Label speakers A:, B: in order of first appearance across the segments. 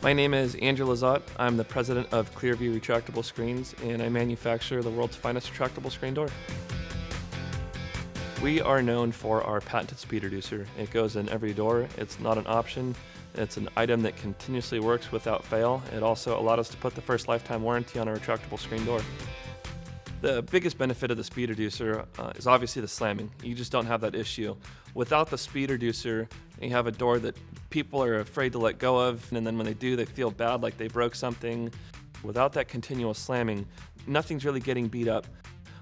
A: My name is Andrew Lazat. I'm the president of Clearview Retractable Screens, and I manufacture the world's finest retractable screen door. We are known for our patented speed reducer. It goes in every door. It's not an option. It's an item that continuously works without fail. It also allowed us to put the first lifetime warranty on a retractable screen door. The biggest benefit of the speed reducer uh, is obviously the slamming. You just don't have that issue. Without the speed reducer, you have a door that people are afraid to let go of, and then when they do, they feel bad like they broke something. Without that continual slamming, nothing's really getting beat up.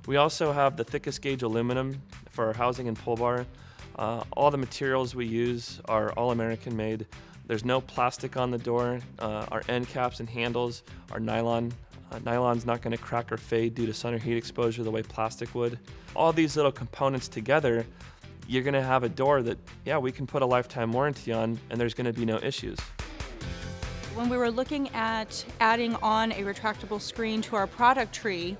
A: We also have the thickest gauge aluminum for our housing and pull bar. Uh, all the materials we use are all American made. There's no plastic on the door. Uh, our end caps and handles are nylon uh, nylon's not going to crack or fade due to sun or heat exposure the way plastic would. All these little components together, you're going to have a door that, yeah, we can put a lifetime warranty on and there's going to be no issues.
B: When we were looking at adding on a retractable screen to our product tree,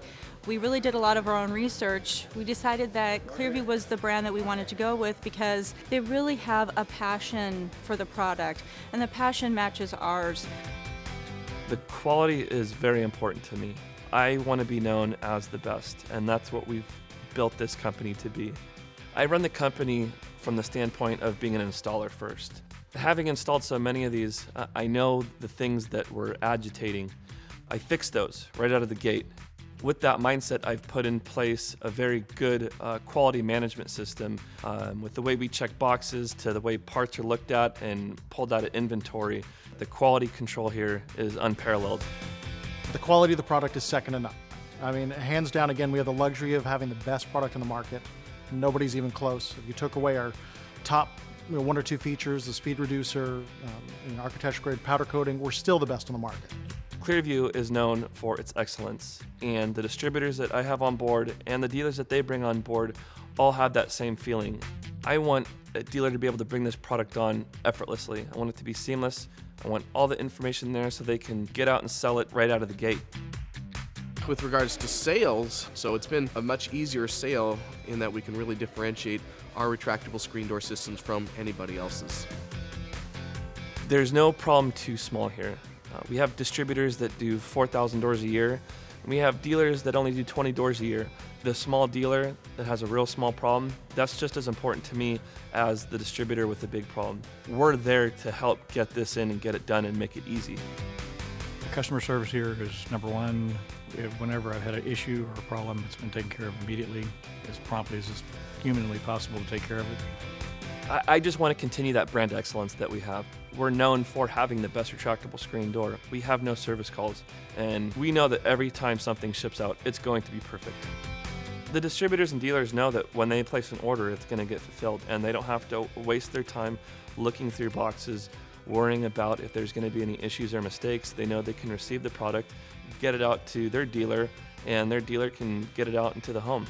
B: we really did a lot of our own research. We decided that Clearview was the brand that we wanted to go with because they really have a passion for the product and the passion matches ours.
A: The quality is very important to me. I want to be known as the best, and that's what we've built this company to be. I run the company from the standpoint of being an installer first. Having installed so many of these, I know the things that were agitating. I fixed those right out of the gate. With that mindset, I've put in place a very good uh, quality management system um, with the way we check boxes to the way parts are looked at and pulled out of inventory. The quality control here is unparalleled.
C: The quality of the product is second to none. I mean, hands down, again, we have the luxury of having the best product in the market. Nobody's even close. If you took away our top you know, one or two features, the speed reducer, um, architecture grade powder coating, we're still the best on the market.
A: Clearview is known for its excellence, and the distributors that I have on board and the dealers that they bring on board all have that same feeling. I want a dealer to be able to bring this product on effortlessly. I want it to be seamless. I want all the information there so they can get out and sell it right out of the gate.
D: With regards to sales, so it's been a much easier sale in that we can really differentiate our retractable screen door systems from anybody else's.
A: There's no problem too small here. Uh, we have distributors that do 4,000 doors a year, and we have dealers that only do 20 doors a year. The small dealer that has a real small problem, that's just as important to me as the distributor with the big problem. We're there to help get this in and get it done and make it easy.
E: The customer service here is number one. Whenever I've had an issue or a problem, it's been taken care of immediately, as promptly as is humanly possible to take care of it.
A: I just want to continue that brand excellence that we have. We're known for having the best retractable screen door. We have no service calls, and we know that every time something ships out, it's going to be perfect. The distributors and dealers know that when they place an order, it's going to get fulfilled, and they don't have to waste their time looking through boxes, worrying about if there's going to be any issues or mistakes. They know they can receive the product, get it out to their dealer, and their dealer can get it out into the home.